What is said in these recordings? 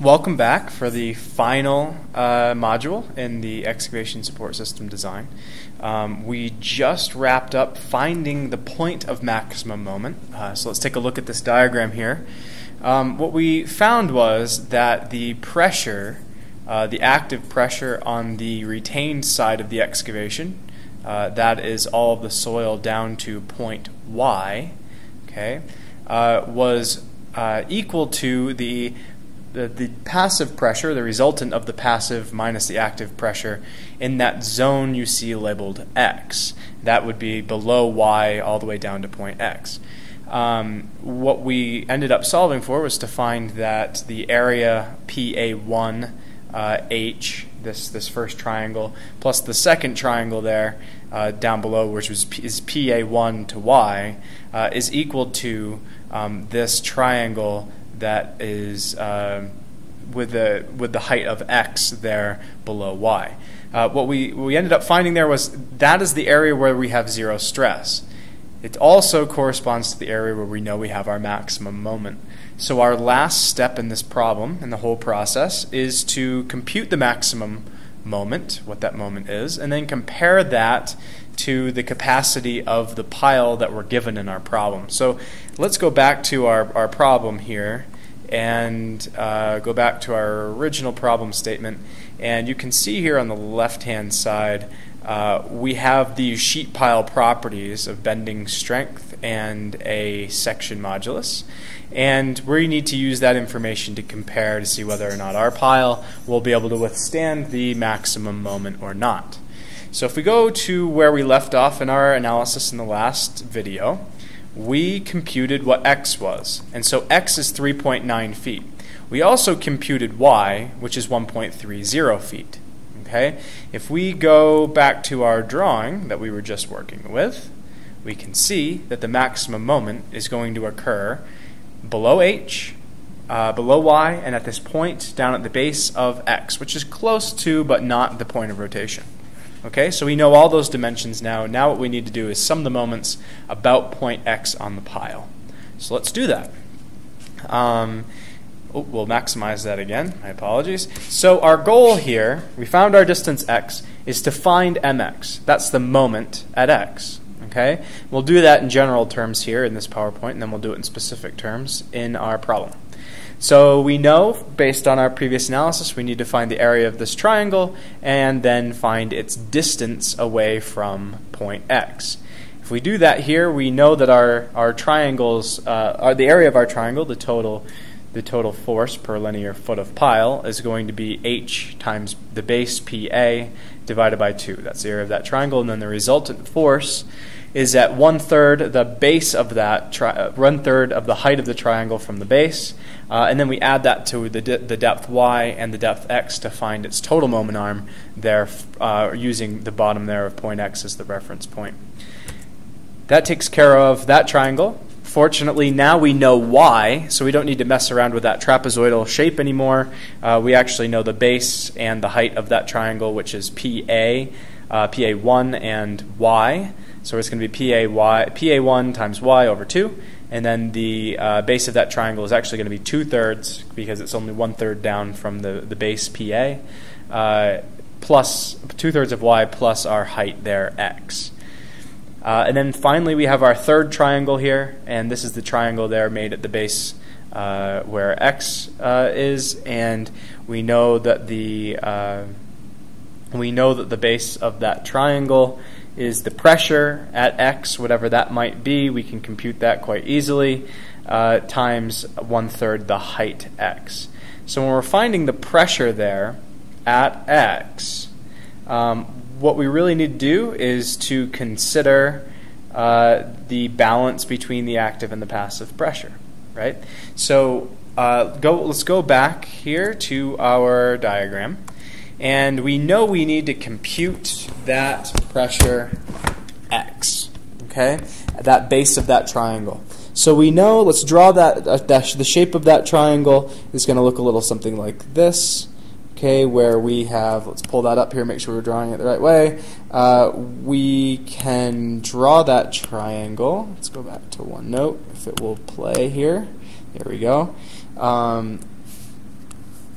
Welcome back for the final uh, module in the excavation support system design. Um, we just wrapped up finding the point of maximum moment. Uh, so let's take a look at this diagram here. Um, what we found was that the pressure, uh, the active pressure on the retained side of the excavation, uh, that is all of the soil down to point Y, okay, uh, was uh, equal to the the, the passive pressure, the resultant of the passive minus the active pressure, in that zone you see labeled X. That would be below Y all the way down to point X. Um, what we ended up solving for was to find that the area PA1 uh, H, this this first triangle, plus the second triangle there uh, down below, which was P, is PA1 to Y, uh, is equal to um, this triangle that is uh, with the with the height of x there below y. Uh, what we what we ended up finding there was that is the area where we have zero stress. It also corresponds to the area where we know we have our maximum moment. So our last step in this problem, in the whole process, is to compute the maximum moment, what that moment is, and then compare that to the capacity of the pile that we're given in our problem. So let's go back to our, our problem here and uh, go back to our original problem statement. And you can see here on the left-hand side, uh, we have these sheet pile properties of bending strength and a section modulus. And we need to use that information to compare to see whether or not our pile will be able to withstand the maximum moment or not. So if we go to where we left off in our analysis in the last video, we computed what x was. And so x is 3.9 feet. We also computed y, which is 1.30 feet. Okay? If we go back to our drawing that we were just working with, we can see that the maximum moment is going to occur below h, uh, below y, and at this point down at the base of x, which is close to but not the point of rotation. Okay, so we know all those dimensions now. Now what we need to do is sum the moments about point x on the pile. So let's do that. Um, oh, we'll maximize that again. My apologies. So our goal here, we found our distance x, is to find mx. That's the moment at x. Okay, we'll do that in general terms here in this PowerPoint, and then we'll do it in specific terms in our problem. So we know, based on our previous analysis, we need to find the area of this triangle and then find its distance away from point x. If we do that here, we know that our, our triangles, uh, are the area of our triangle, the total, the total force per linear foot of pile, is going to be h times the base PA divided by 2. That's the area of that triangle. And then the resultant force is at one third the base of that, tri- uh, one third of the height of the triangle from the base, uh, and then we add that to the, the depth y and the depth x to find its total moment arm there, uh, using the bottom there of point x as the reference point. That takes care of that triangle. Fortunately, now we know y, so we don't need to mess around with that trapezoidal shape anymore. Uh, we actually know the base and the height of that triangle, which is PA, uh, PA1 and Y. So it's going to be PA y, PA1 times y over 2. And then the uh, base of that triangle is actually going to be 2 thirds because it's only 1 third down from the, the base PA, uh, plus 2 thirds of y plus our height there, x. Uh, and then finally, we have our third triangle here, and this is the triangle there made at the base uh, where x uh, is. And we know that the uh, we know that the base of that triangle is the pressure at x, whatever that might be. We can compute that quite easily, uh, times one third the height x. So when we're finding the pressure there at x, um, what we really need to do is to consider uh, the balance between the active and the passive pressure, right? So uh, go, let's go back here to our diagram. And we know we need to compute that pressure x, okay, that base of that triangle. So we know, let's draw that, uh, the shape of that triangle is going to look a little something like this, okay, where we have, let's pull that up here, make sure we're drawing it the right way. Uh, we can draw that triangle. Let's go back to OneNote, if it will play here. There we go. Um,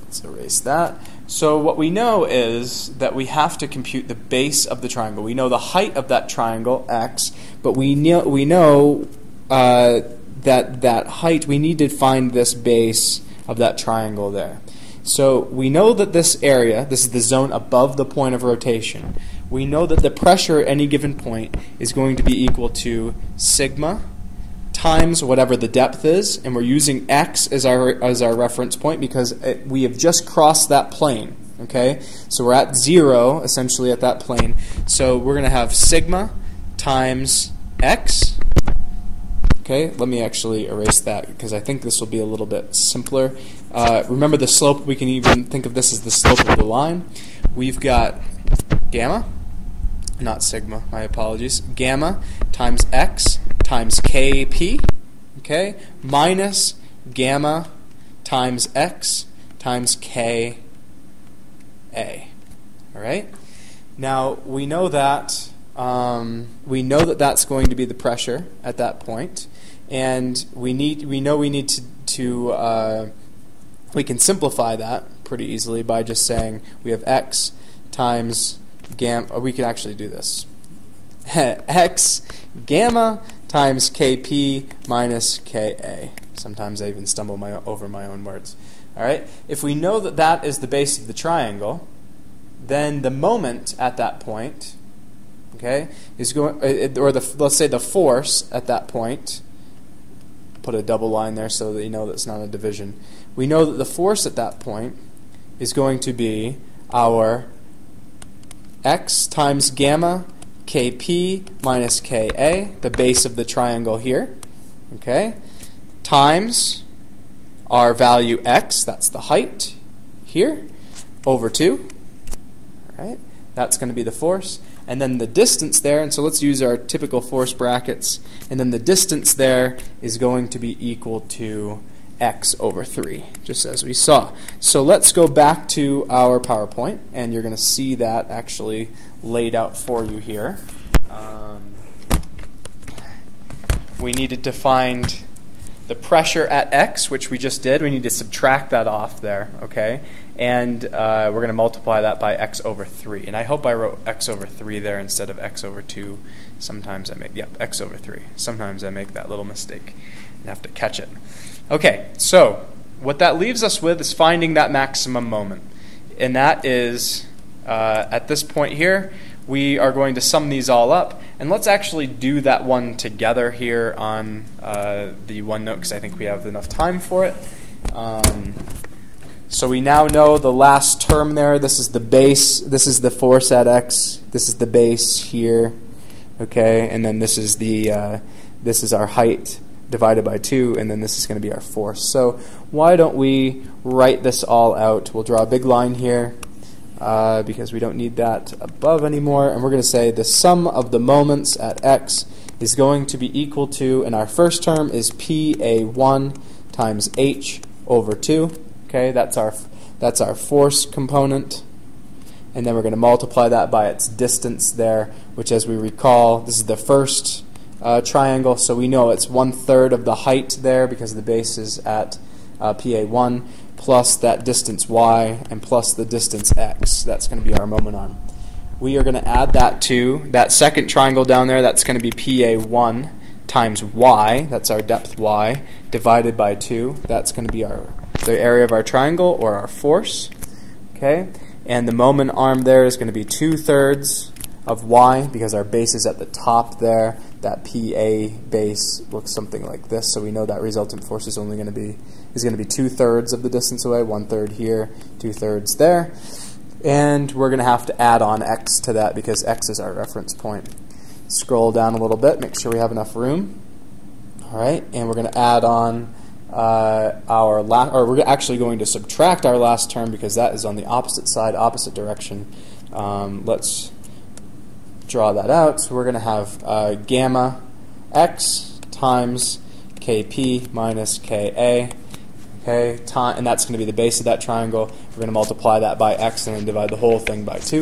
let's erase that. So what we know is that we have to compute the base of the triangle. We know the height of that triangle, x, but we know, we know uh, that that height, we need to find this base of that triangle there. So we know that this area, this is the zone above the point of rotation, we know that the pressure at any given point is going to be equal to sigma times whatever the depth is, and we're using x as our, as our reference point because it, we have just crossed that plane. Okay, so we're at zero essentially at that plane. So we're going to have sigma times x. Okay, let me actually erase that because I think this will be a little bit simpler. Uh, remember the slope, we can even think of this as the slope of the line. We've got gamma, not sigma, my apologies, gamma times x times kp, okay, minus gamma times x times ka. All right. Now we know that um, we know that that's going to be the pressure at that point, and we need we know we need to to uh, we can simplify that pretty easily by just saying we have x times gamma. We can actually do this. x gamma times Kp minus Ka. Sometimes I even stumble my, over my own words. All right. If we know that that is the base of the triangle, then the moment at that point, okay, is going, uh, or the let's say the force at that point. Put a double line there so that you know that's not a division. We know that the force at that point is going to be our x times gamma Kp minus Ka, the base of the triangle here, okay, times our value x, that's the height here, over 2, right? That's going to be the force. And then the distance there, and so let's use our typical force brackets, and then the distance there is going to be equal to x over 3, just as we saw. So let's go back to our PowerPoint, and you're going to see that actually laid out for you here. Um, we needed to find the pressure at x, which we just did. We need to subtract that off there, okay? And uh, we're going to multiply that by x over 3. And I hope I wrote x over 3 there instead of x over 2. Sometimes I make, yep, x over 3. Sometimes I make that little mistake and have to catch it. Okay, so what that leaves us with is finding that maximum moment. And that is, uh, at this point here, we are going to sum these all up. And let's actually do that one together here on uh, the OneNote because I think we have enough time for it. Um, so we now know the last term there. This is the base. This is the force at x. This is the base here. Okay, and then this is the uh, this is our height divided by 2, and then this is going to be our force. So why don't we write this all out? We'll draw a big line here uh, because we don't need that above anymore, and we're going to say the sum of the moments at x is going to be equal to, and our first term is PA1 times h over 2. Okay, that's our, that's our force component. And then we're going to multiply that by its distance there, which as we recall, this is the first uh, triangle, so we know it's one third of the height there because the base is at uh, PA1 plus that distance y and plus the distance x. That's going to be our moment arm. We are going to add that to that second triangle down there. That's going to be PA1 times y. That's our depth y divided by 2. That's going to be our the area of our triangle or our force. Okay, and the moment arm there is going to be two thirds of y because our base is at the top there. That PA base looks something like this, so we know that resultant force is only going to be is going to be two thirds of the distance away, one third here, two thirds there, and we're going to have to add on x to that because x is our reference point. Scroll down a little bit, make sure we have enough room. All right, and we're going to add on uh, our last, or we're actually going to subtract our last term because that is on the opposite side, opposite direction. Um, let's draw that out. So we're going to have uh, gamma x times kp minus ka. Okay, time, and that's going to be the base of that triangle. We're going to multiply that by x and then divide the whole thing by 2.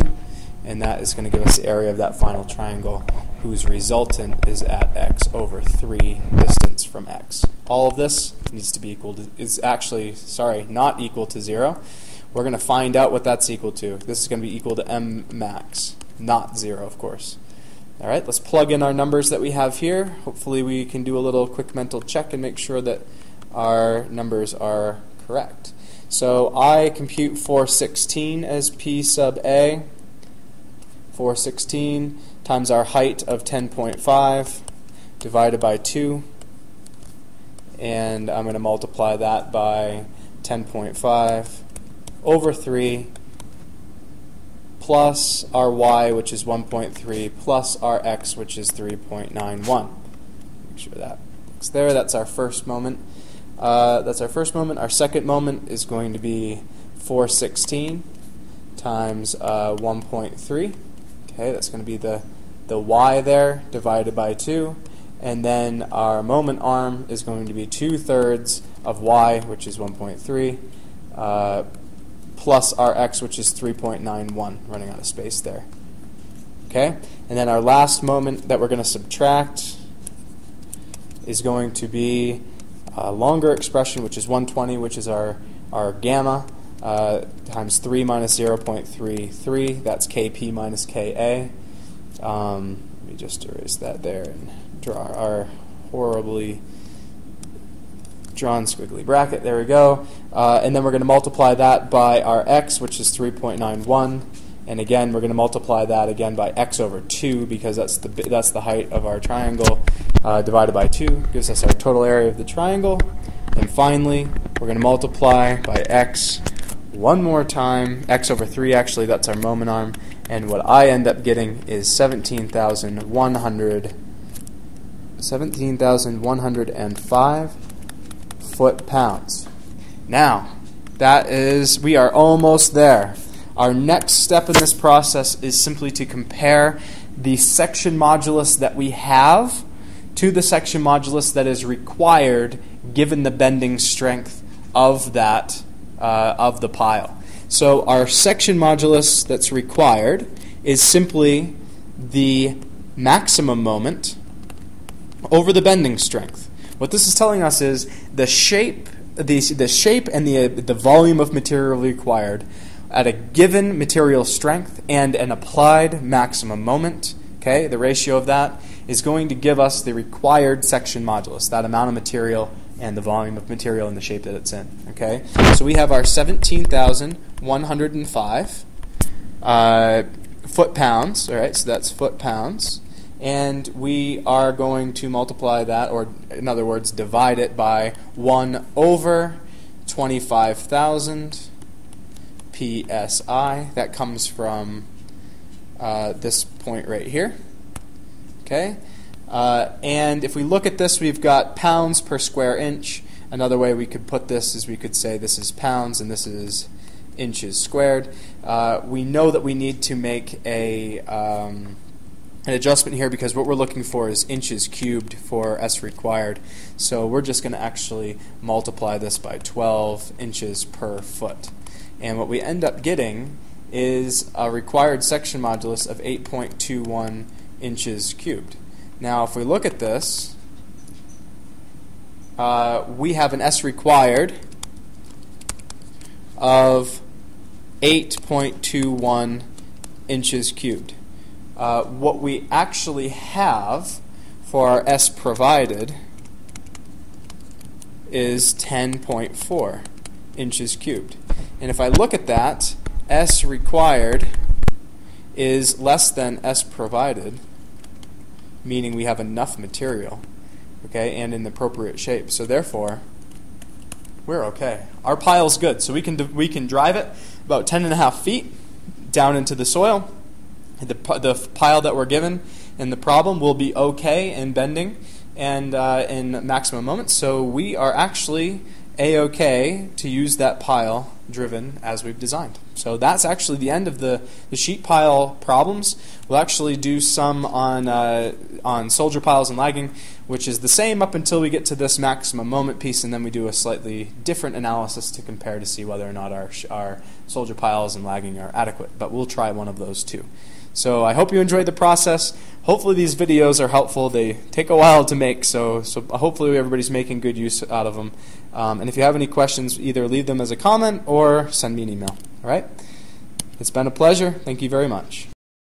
And that is going to give us the area of that final triangle whose resultant is at x over 3 distance from x. All of this needs to be equal to, is actually, sorry, not equal to 0 we're going to find out what that's equal to. This is going to be equal to m max, not 0, of course. All right, let's plug in our numbers that we have here. Hopefully we can do a little quick mental check and make sure that our numbers are correct. So I compute 416 as P sub A. 416 times our height of 10.5 divided by 2. And I'm going to multiply that by 10.5 over 3 plus our y, which is 1.3, plus our x, which is 3.91. Make sure that looks there. That's our first moment. Uh, that's our first moment. Our second moment is going to be 416 times uh, 1.3. Okay, that's going to be the, the y there divided by 2. And then our moment arm is going to be 2 thirds of y, which is 1.3, uh, plus our x, which is 3.91, running out of space there. Okay? And then our last moment that we're going to subtract is going to be a longer expression, which is 120, which is our, our gamma, uh, times 3 minus 0.33. That's kp minus ka. Um, let me just erase that there and draw our horribly drawn squiggly bracket. There we go. Uh, and then we're going to multiply that by our x, which is 3.91. And again, we're going to multiply that again by x over 2 because that's the, that's the height of our triangle uh, divided by 2 gives us our total area of the triangle. And finally, we're going to multiply by x one more time. x over 3, actually, that's our moment arm. And what I end up getting is 17,100 17,105 foot pounds. Now, that is, we are almost there. Our next step in this process is simply to compare the section modulus that we have to the section modulus that is required given the bending strength of that uh, of the pile. So our section modulus that's required is simply the maximum moment over the bending strength. What this is telling us is the shape, the, the shape and the, the volume of material required at a given material strength and an applied maximum moment. Okay, the ratio of that is going to give us the required section modulus, that amount of material and the volume of material and the shape that it's in. Okay, so we have our 17,105 uh, foot pounds. All right, so that's foot pounds and we are going to multiply that, or in other words, divide it by 1 over 25,000 psi. That comes from uh, this point right here. Okay? Uh, and if we look at this, we've got pounds per square inch. Another way we could put this is we could say this is pounds and this is inches squared. Uh, we know that we need to make a um, an adjustment here because what we're looking for is inches cubed for S required. So we're just going to actually multiply this by 12 inches per foot. And what we end up getting is a required section modulus of 8.21 inches cubed. Now if we look at this, uh, we have an S required of 8.21 inches cubed. Uh, what we actually have for our S provided is 10.4 inches cubed. And if I look at that, S required is less than S provided, meaning we have enough material, okay, and in the appropriate shape. So therefore, we're okay. Our pile's good, so we can we can drive it about 10 and a half feet down into the soil the, the pile that we're given and the problem will be okay in bending and uh, in maximum moments. So we are actually a-okay to use that pile driven as we've designed. So that's actually the end of the, the sheet pile problems. We'll actually do some on, uh, on soldier piles and lagging, which is the same up until we get to this maximum moment piece, and then we do a slightly different analysis to compare to see whether or not our, our soldier piles and lagging are adequate. But we'll try one of those too. So I hope you enjoyed the process. Hopefully these videos are helpful. They take a while to make, so so hopefully everybody's making good use out of them. Um, and if you have any questions, either leave them as a comment or send me an email. All right? It's been a pleasure. Thank you very much.